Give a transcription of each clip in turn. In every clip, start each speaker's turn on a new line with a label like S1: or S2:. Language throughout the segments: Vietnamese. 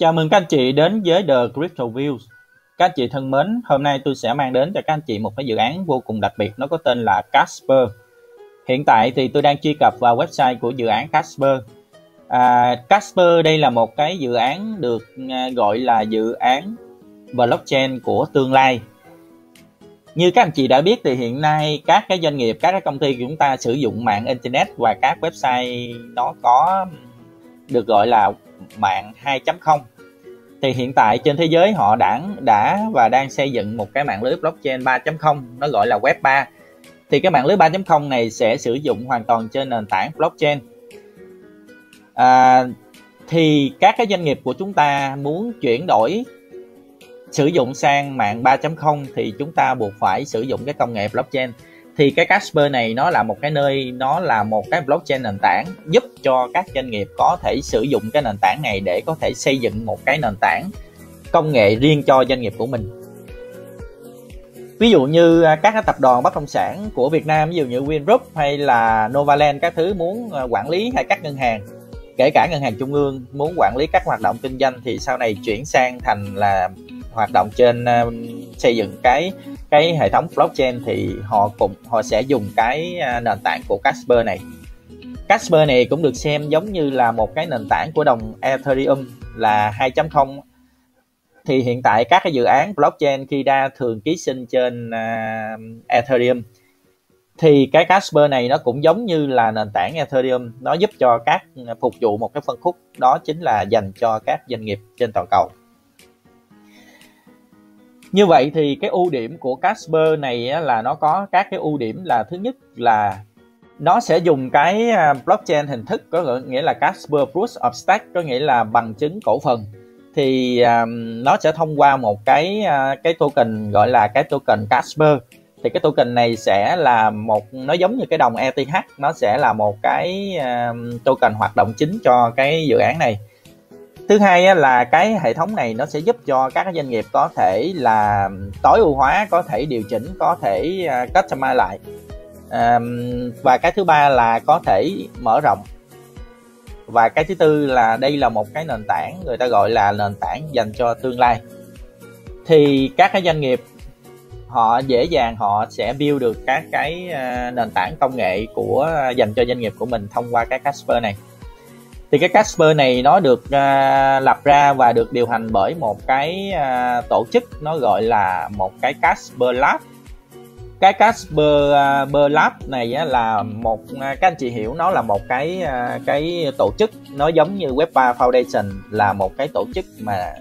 S1: Chào mừng các anh chị đến với The Crypto Views. Các anh chị thân mến, hôm nay tôi sẽ mang đến cho các anh chị một cái dự án vô cùng đặc biệt, nó có tên là Casper. Hiện tại thì tôi đang truy cập vào website của dự án Casper. À, Casper đây là một cái dự án được à, gọi là dự án blockchain của tương lai. Như các anh chị đã biết thì hiện nay các cái doanh nghiệp, các cái công ty của chúng ta sử dụng mạng internet và các website nó có được gọi là mạng 2.0 thì hiện tại trên thế giới họ đã đã và đang xây dựng một cái mạng lưới blockchain 3.0 nó gọi là web 3 thì cái mạng lưới 3.0 này sẽ sử dụng hoàn toàn trên nền tảng blockchain. À, thì các cái doanh nghiệp của chúng ta muốn chuyển đổi sử dụng sang mạng 3.0 thì chúng ta buộc phải sử dụng cái công nghệ blockchain thì cái Casper này nó là một cái nơi, nó là một cái blockchain nền tảng giúp cho các doanh nghiệp có thể sử dụng cái nền tảng này để có thể xây dựng một cái nền tảng công nghệ riêng cho doanh nghiệp của mình. Ví dụ như à, các các tập đoàn bất động sản của Việt Nam, ví dụ như Vingroup hay là Novaland, các thứ muốn à, quản lý hay các ngân hàng, kể cả ngân hàng trung ương muốn quản lý các hoạt động kinh doanh thì sau này chuyển sang thành là hoạt động trên uh, xây dựng cái cái hệ thống blockchain thì họ cũng họ sẽ dùng cái uh, nền tảng của Casper này. Casper này cũng được xem giống như là một cái nền tảng của đồng Ethereum là 2.0 thì hiện tại các cái dự án blockchain khi ra thường ký sinh trên uh, Ethereum. Thì cái Casper này nó cũng giống như là nền tảng Ethereum nó giúp cho các phục vụ một cái phân khúc đó chính là dành cho các doanh nghiệp trên toàn cầu như vậy thì cái ưu điểm của Casper này là nó có các cái ưu điểm là thứ nhất là nó sẽ dùng cái à, blockchain hình thức có nghĩa là Casper Proof of Stake có nghĩa là bằng chứng cổ phần. Thì um, nó sẽ thông qua một cái uh, cái token gọi là cái token Casper. Thì cái token này sẽ là một nó giống như cái đồng ETH nó sẽ là một cái uh, token hoạt động chính cho cái dự án này thứ hai là cái hệ thống này nó sẽ giúp cho các doanh nghiệp có thể là tối ưu hóa có thể điều chỉnh có thể à, customize lại. Và cái thứ ba là có thể mở rộng. Và cái thứ tư là đây là một cái nền tảng người ta gọi là nền tảng dành cho tương lai. Thì các cái doanh nghiệp họ dễ dàng họ sẽ build được các cái à, nền tảng công nghệ của à, dành cho doanh nghiệp của mình thông qua cái Casper này thì cái Casper này nó được uh, lập ra và được điều hành bởi một cái uh, tổ chức nó gọi là một cái Casper Lab. Cái Casper uh, Lab này á, là một uh, các anh chị hiểu nó là một cái uh, cái tổ chức nó giống như Web3 Foundation là một cái tổ chức mà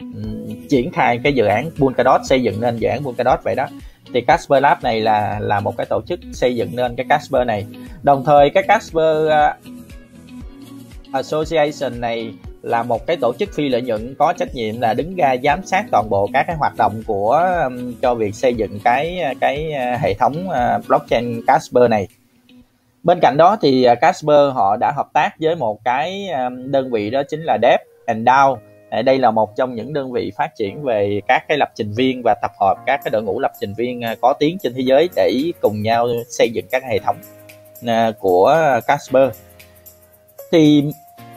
S1: um, triển khai cái dự án Polkadot xây dựng nên dự án Polkadot vậy đó. Thì Casper Lab này là là một cái tổ chức xây dựng nên cái Casper này. Đồng thời cái Casper uh, Association này là một cái tổ chức phi lợi nhuận có trách nhiệm là đứng ra giám sát toàn bộ các cái hoạt động của um, cho việc xây dựng cái cái uh, hệ thống uh, blockchain Casper này. Bên cạnh đó thì uh, Casper họ đã hợp tác với một cái um, đơn vị đó chính là Dev and DAO. Ờ, đây là một trong những đơn vị phát triển về các cái lập trình viên và tập hợp các cái đội ngũ lập trình viên uh, có tiếng trên thế giới để cùng nhau xây dựng các hệ thống uh, của Casper thì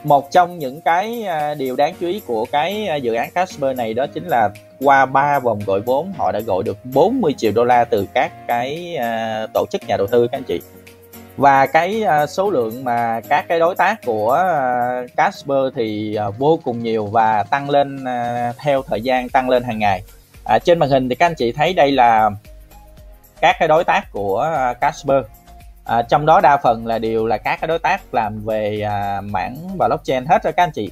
S1: một trong những cái à, điều đáng chú ý của cái à, dự án Casper này đó chính là qua ba vòng gọi vốn họ đã gọi được 40 triệu đô la từ các cái à, tổ chức nhà đầu tư các anh chị. Và cái số lượng mà các cái đối tác của Casper thì vô cùng nhiều và tăng lên theo thời gian tăng lên hàng ngày. À, trên màn hình thì các anh chị thấy đây là các cái đối tác của Casper à, trong đó đa phần là đều là các cái đối tác làm về à, mảng blockchain hết rồi các anh chị.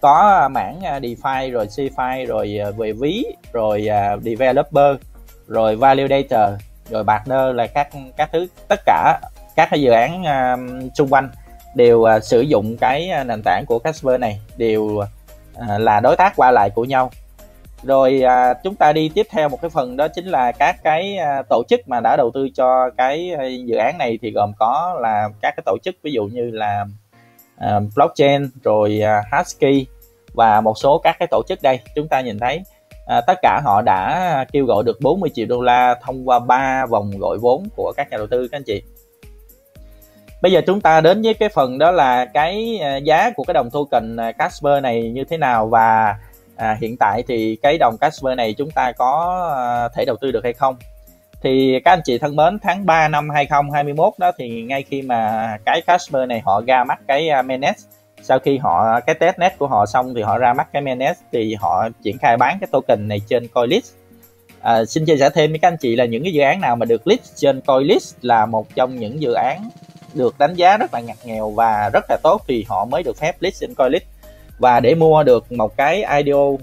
S1: Có à, mảng à, DeFi rồi CeFi rồi à, về ví rồi à, developer rồi validator rồi partner là các các thứ tất cả các cái dự án à, xung quanh đều à, sử dụng cái à, nền tảng của Casper này đều à, là đối tác qua lại của nhau rồi à, chúng ta đi tiếp theo một cái phần đó chính là các cái à, tổ chức mà đã đầu tư cho cái à, dự án này thì gồm có là các cái tổ chức ví dụ như là à, blockchain rồi à, husky và một số các cái tổ chức đây. Chúng ta nhìn thấy à, tất cả họ đã kêu gọi được 40 triệu đô la thông qua ba vòng gọi vốn của các nhà đầu tư các anh chị. Bây giờ chúng ta đến với cái phần đó là cái à, giá của cái đồng token à, Casper này như thế nào và à, hiện tại thì cái đồng Casper này chúng ta có à, thể đầu tư được hay không? Thì các anh chị thân mến tháng 3 năm 2021 đó thì ngay khi mà cái Casper này họ ra mắt cái uh, mainnet sau khi họ cái test net của họ xong thì họ ra mắt cái mainnet thì họ triển khai bán cái token này trên CoinList. À, xin chia sẻ thêm với các anh chị là những cái dự án nào mà được list trên CoinList là một trong những dự án được đánh giá rất là ngặt nghèo và rất là tốt thì họ mới được phép list trên CoinList và để mua được một cái IDO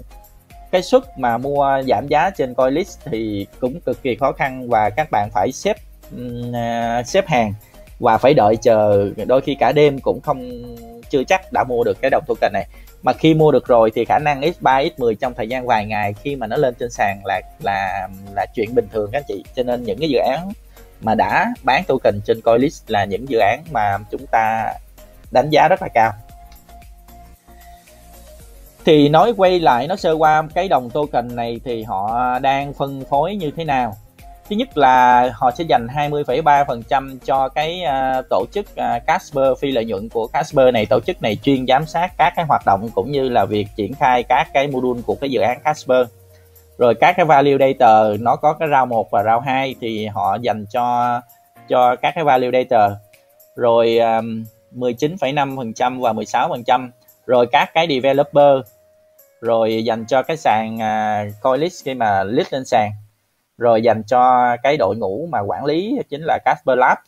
S1: cái suất mà mua giảm giá trên CoinList thì cũng cực kỳ khó khăn và các bạn phải xếp uh, xếp hàng và phải đợi chờ. Đôi khi cả đêm cũng không chưa chắc đã mua được cái đồng token này. Mà khi mua được rồi thì khả năng x3 x10 trong thời gian vài ngày khi mà nó lên trên sàn là là là chuyện bình thường các anh chị. Cho nên những cái dự án mà đã bán token trên CoinList là những dự án mà chúng ta đánh giá rất là cao thì nói quay lại nó sơ qua cái đồng token này thì họ đang phân phối như thế nào? Thứ nhất là họ sẽ dành 20,3% cho cái uh, tổ chức uh, Casper phi lợi nhuận của Casper này tổ chức này chuyên giám sát các cái hoạt động cũng như là việc triển khai các cái module của cái dự án Casper. Rồi các cái validator nó có cái round 1 và round 2 thì họ dành cho cho các cái validator rồi à, um, 19,5% và 16% rồi các cái developer rồi dành cho cái sàn à, uh, CoinList khi mà list lên sàn. Rồi dành cho cái đội ngũ mà quản lý chính là Casper Lab.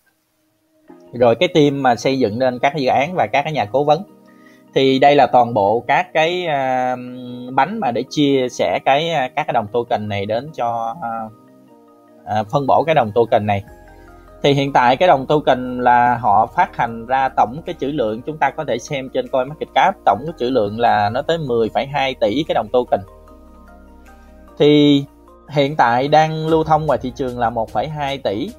S1: Rồi cái team mà xây dựng nên các dự án và các cái nhà cố vấn. Thì đây là toàn bộ các cái uh, bánh mà để chia sẻ cái à, các cái đồng token này đến cho uh, uh, phân bổ cái đồng token này thì hiện tại cái đồng token là họ phát hành ra tổng cái chữ lượng chúng ta có thể xem trên coi market cap tổng cái chữ lượng là nó tới 10,2 tỷ cái đồng token. Thì hiện tại đang lưu thông ngoài thị trường là 1,2 tỷ.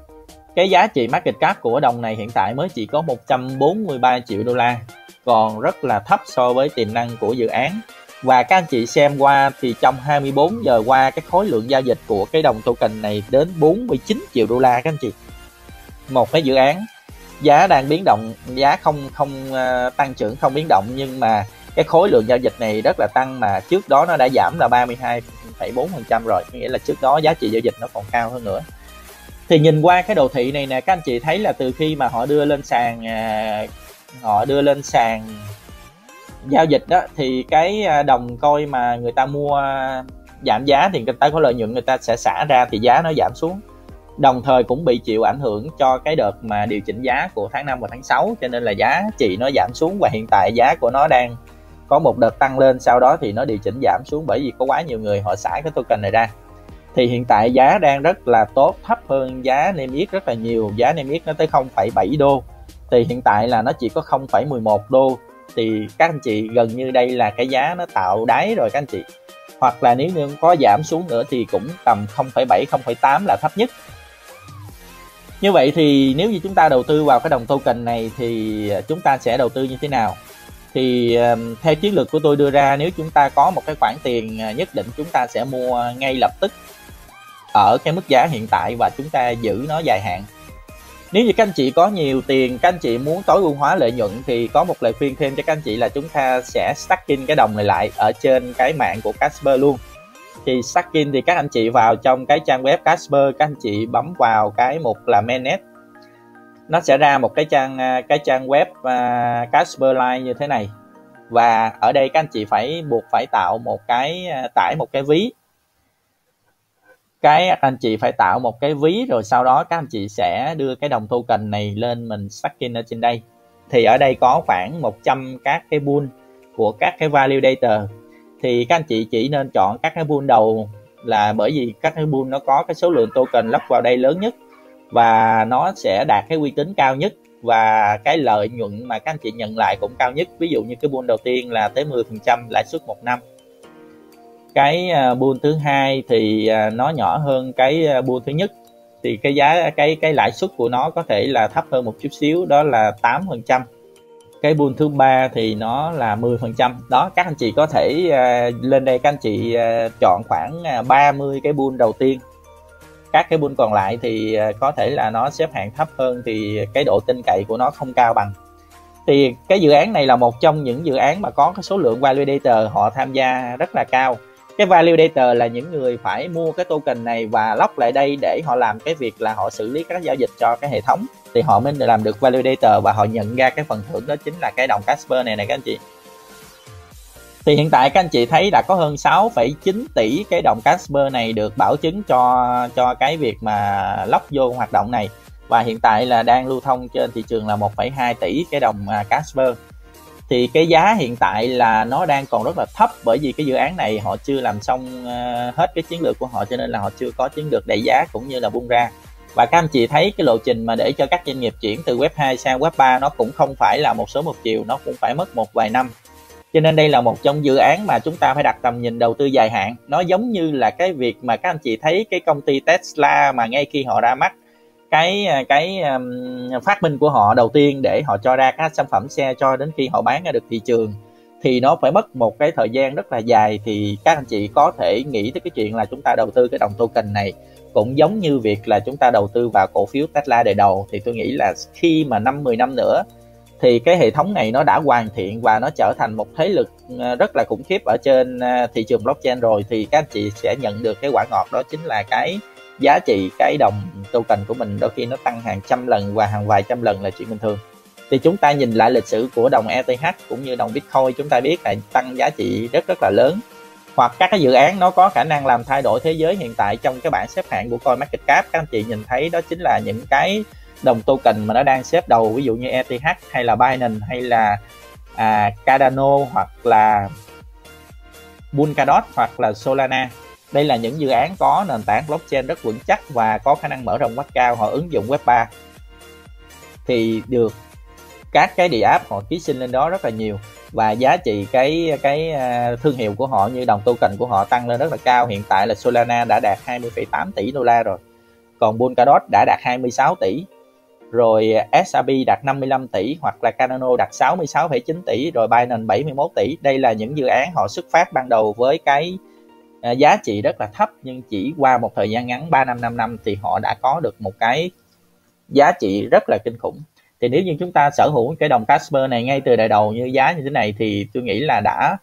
S1: Cái giá trị market cap của đồng này hiện tại mới chỉ có 143 triệu đô la còn rất là thấp so với tiềm năng của dự án. Và các anh chị xem qua thì trong 24 giờ qua cái khối lượng giao dịch của cái đồng token này đến 49 triệu đô la các anh chị một cái dự án. Giá đang biến động giá không không uh, tăng trưởng không biến động nhưng mà cái khối lượng giao dịch này rất là tăng mà trước đó nó đã giảm là 32,4% rồi nghĩa là trước đó giá trị giao dịch nó còn cao hơn nữa. Thì nhìn qua cái đồ thị này nè các anh chị thấy là từ khi mà họ đưa lên sàn uh, họ đưa lên sàn giao dịch đó thì cái ờ, đồng coi mà người ta mua giảm giá thì người ta có lợi nhuận người ta sẽ xả ra thì giá nó giảm xuống đồng thời cũng bị chịu ảnh hưởng cho cái đợt mà điều chỉnh giá của tháng 5 và tháng 6 cho nên là giá trị nó giảm xuống và hiện tại giá của nó đang có một đợt tăng lên. Sau đó thì nó điều chỉnh giảm xuống bởi vì có quá nhiều người họ xả cái token này ra. Thì hiện tại giá đang rất là tốt thấp hơn giá niêm yết rất là nhiều. Giá niêm yết nó tới 0,7 đô. Thì hiện tại là nó chỉ có 0,11 đô. Thì các anh chị gần như đây là cái giá nó tạo đáy rồi các anh chị. Hoặc là nếu như có giảm xuống nữa thì cũng tầm 0,7 0,8 là thấp nhất như vậy thì nếu như chúng ta đầu tư vào cái đồng token này thì chúng ta sẽ đầu tư như thế nào? Thì theo chiến lược của tôi đưa ra, nếu chúng ta có một cái khoản tiền ờ, nhất định chúng ta sẽ mua ngay lập tức ở cái mức giá hiện tại và chúng ta giữ nó dài hạn. Nếu như các anh chị có nhiều tiền, các anh chị muốn tối ưu hóa lợi nhuận thì có một lời khuyên thêm cho các anh chị là chúng ta sẽ stacking cái đồng này lại ở trên cái mạng của Casper luôn thì stacking thì các anh chị vào trong cái trang web Casper các anh chị bấm vào cái mục là mainnet nó sẽ ra một cái trang à, cái trang web uh, Casper Line như thế này. Và ở đây các anh chị phải buộc phải tạo một cái à, tải một cái ví. Cái anh chị phải tạo một cái ví rồi sau đó các anh chị sẽ đưa cái đồng token này lên mình stacking ở trên đây. Thì ở đây có khoảng 100 các cái pool của các cái validator thì các anh chị chỉ nên chọn các cái pool đầu là bởi vì các cái pool nó có cái số lượng token lắp vào đây lớn nhất và nó sẽ đạt cái uy tín cao nhất và cái lợi nhuận mà các anh chị nhận lại cũng cao nhất. Ví dụ như cái pool đầu tiên là tới 10% lãi suất một năm. Cái à, pool thứ hai thì à, nó nhỏ hơn cái à, pool thứ nhất. Thì cái giá, cái cái lãi suất của nó có thể là thấp hơn một chút xíu, đó là 8% cái bull thứ ba thì nó là 10% đó các anh chị có thể uh, lên đây các anh chị uh, chọn khoảng à, 30 cái bull đầu tiên. Các cái bull còn lại thì uh, có thể là nó xếp hạng thấp hơn thì cái độ tin cậy của nó không cao bằng. Thì cái dự án này là một trong những dự án mà có cái số lượng validator họ tham gia rất là cao. Cái validator là những người phải mua cái token này và lock lại đây để họ làm cái việc là họ xử lý các giao dịch cho cái hệ thống thì họ mới làm được validator và họ nhận ra cái phần thưởng đó chính là cái đồng Casper này này các anh chị. Thì hiện tại các anh chị thấy đã có hơn 6,9 tỷ cái đồng Casper này được bảo chứng cho cho cái việc mà lóc vô hoạt động này. Và hiện tại là đang lưu thông trên thị trường là 1,2 tỷ cái đồng à, Casper. Thì cái giá hiện tại là nó đang còn rất là thấp bởi vì cái dự án này họ chưa làm xong à, hết cái chiến lược của họ cho nên là họ chưa có chiến lược đẩy giá cũng như là bung ra và các anh chị thấy cái lộ trình mà để cho các doanh nghiệp chuyển từ web 2 sang web 3 nó cũng không phải là một số một chiều nó cũng phải mất một vài năm. Cho nên đây là một trong dự án mà chúng ta phải đặt tầm nhìn đầu tư dài hạn. Nó giống như là cái việc mà các anh chị thấy cái công ty Tesla mà ngay khi họ ra mắt cái à, cái um, phát minh của họ đầu tiên để họ cho ra các sản phẩm xe cho đến khi họ bán ra được thị trường thì nó phải mất một cái thời gian rất là dài. Thì các anh chị có thể nghĩ tới cái chuyện là chúng ta đầu tư cái đồng token này cũng giống như việc là chúng ta đầu tư vào cổ phiếu Tesla đời đầu, thì tôi nghĩ là khi mà năm 10 năm nữa, thì cái hệ thống này nó đã hoàn thiện và nó trở thành một thế lực ờ, rất là khủng khiếp ở trên ờ, thị trường blockchain rồi, thì các anh chị sẽ nhận được cái quả ngọt đó chính là cái giá trị cái đồng token của mình. Đôi khi nó tăng hàng trăm lần và hàng vài trăm lần là chuyện bình thường. Thì chúng ta nhìn lại lịch sử của đồng ETH cũng như đồng Bitcoin, chúng ta biết là tăng giá trị rất rất là lớn hoặc các cái dự án nó có khả năng làm thay đổi thế giới hiện tại trong cái bảng xếp hạng của coin market cap. Các anh chị nhìn thấy đó chính là những cái đồng token mà nó đang xếp đầu ví dụ như ETH hay là Binance hay là à, Cardano hoặc là Polkadot hoặc là Solana. Đây là những dự án có nền tảng blockchain rất vững chắc và có khả năng mở rộng quá cao. Họ ứng dụng web 3 thì được các cái địa app họ ký sinh lên đó rất là nhiều. Và giá trị cái cái à, thương hiệu của họ như đồng token của họ tăng lên rất là cao. Hiện tại là Solana đã đạt 20,8 tỷ đô la rồi. Còn Polkadot đã đạt 26 tỷ. Rồi SAB đạt 55 tỷ hoặc là Cardano đạt 66,9 tỷ. Rồi Binance 71 tỷ. Đây là những dự án họ xuất phát ban đầu với cái à, giá trị rất là thấp. Nhưng chỉ qua một thời gian ngắn 3 năm 5 năm thì họ đã có được một cái giá trị rất là kinh khủng thì nếu như chúng ta sở hữu cái đồng Casper này ngay từ đời đầu như giá như thế này thì tôi nghĩ là đã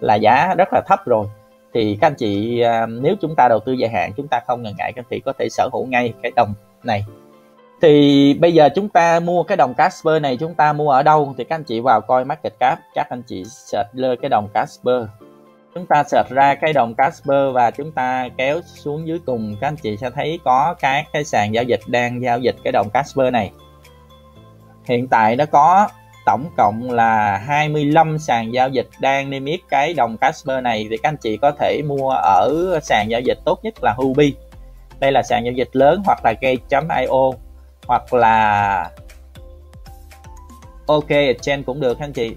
S1: là giá rất là thấp rồi. Thì các anh chị à, nếu chúng ta đầu tư dài hạn, chúng ta không ngần ngại các anh chị có thể sở hữu ngay cái đồng này. Thì bây giờ chúng ta mua cái đồng Casper này, chúng ta mua ở đâu thì các anh chị vào coi market cap các anh chị search lên cái đồng Casper. Chúng ta search ra cái đồng Casper và chúng ta kéo xuống dưới cùng, các anh chị sẽ thấy có các cái sàn giao dịch đang giao dịch cái đồng Casper này hiện tại nó có tổng cộng là 25 sàn giao dịch đang niêm yết cái đồng Casper này. Thì các anh chị có thể mua ở sàn giao dịch tốt nhất là Huobi. Đây là sàn giao dịch lớn hoặc là Gate.io hoặc là ok exchange cũng được các anh chị.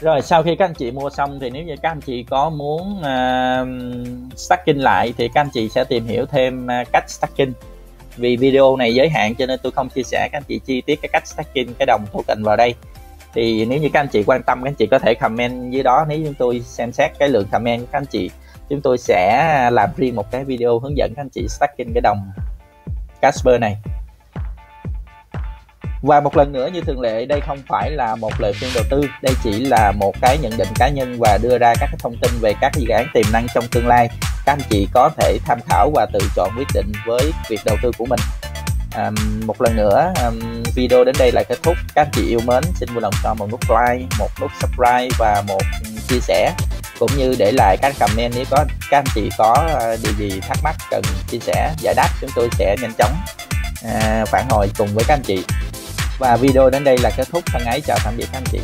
S1: Rồi sau khi các anh chị mua xong thì nếu như các anh chị có muốn uh, stacking lại thì các anh chị sẽ tìm hiểu thêm uh, cách stacking vì video này giới hạn, cho nên tôi không chia sẻ các anh chị chi tiết cái cách stacking cái đồng token vào đây. Thì nếu như các anh chị quan tâm, các anh chị có thể comment dưới đó, nếu chúng tôi xem xét cái lượng comment của các anh chị, chúng tôi sẽ làm riêng một cái video hướng dẫn các anh chị stacking cái đồng Casper này. Và một lần nữa, như thường lệ, đây không phải là một lời khuyên đầu tư, đây chỉ là một cái nhận định cá nhân và đưa ra các thông tin về các dự án tiềm năng trong tương lai các anh chị có thể tham khảo và tự chọn quyết định với việc đầu tư của mình. À, một lần nữa um, video đến đây là kết thúc. Các anh chị yêu mến xin vui lòng cho một nút like một nút subscribe và một chia sẻ cũng như để lại các comment nếu có các anh chị có ờ, điều gì thắc mắc cần chia sẻ giải đáp chúng tôi sẽ nhanh chóng à, phản hồi cùng với các anh chị. Và video đến đây là kết thúc. Thân ái chào tạm biệt các anh chị.